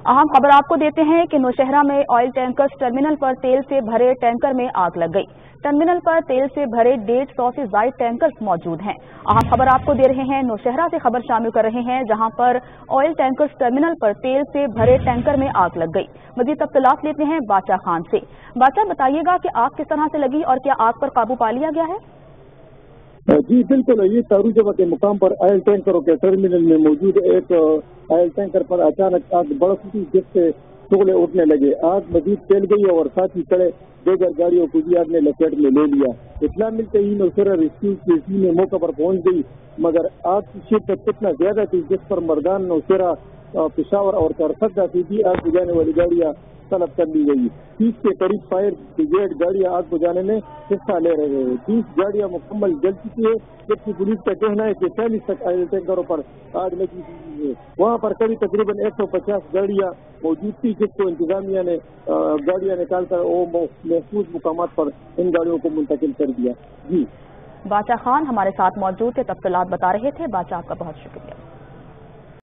अहम खबर आपको देते हैं कि नौशहरा में ऑयल टैंकर्स टर्मिनल पर तेल से भरे टैंकर में आग लग गई। टर्मिनल पर तेल से भरे डेढ़ सौ से ज़्यादा टैंकर्स मौजूद हैं। अहम खबर आपको दे रहे हैं, नौशहरा से खबर शामिल कर रहे हैं, जहाँ पर ऑयल टैंकर्स टर्मिनल पर तेल से भरे टैंकर में आग लग गई। मजीद तफ्सलात लेते हैं बादशाह खान से। बादशाह, बताइएगा कि आग किस तरह से लगी और क्या आग पर काबू पा लिया गया है? जी, बिल्कुल ये तारूजवा के मुकाम पर ऑयल टैंकरों के टर्मिनल में मौजूद एक ऑयल टैंकर पर अचानक आग उठी जिससे शोले उठने लगे। आग मजीद फैल गई और साथ ही खड़े बेघर गाड़ियों को भी आग ने लपेट में ले लिया। इतला मिलते ही नौसरा रेस्क्यू की टीम मौके पर पहुँच गई, मगर आग की शिद्दत इतना ज़्यादा थी, जिस पर मर्दान नौसेरा पिशावर और करसदा से भी आग बुझाने वाली गाड़ियाँ तलब कर ली गई। तीस के करीब फायर ब्रिगेड गाड़ियाँ आग बुझाने में हिस्सा ले रहे हैं। तीस गाड़ियाँ मुकम्मल जल चुकी है, जबकि पुलिस का कहना है कि चालीस टैंकरों पर आग लगी हुई है। वहाँ पर करीब तकरीबन एक सौ पचास गाड़ियाँ मौजूद थी, जिसको इंतजामिया ने गाड़ियाँ निकालकर वो महफूज मुकाम पर इन गाड़ियों को मुंतकिल कर दिया। जी। बादशाह खान हमारे साथ मौजूद थे, तफसलात बता रहे थे। बादशाह आपका बहुत शुक्रिया।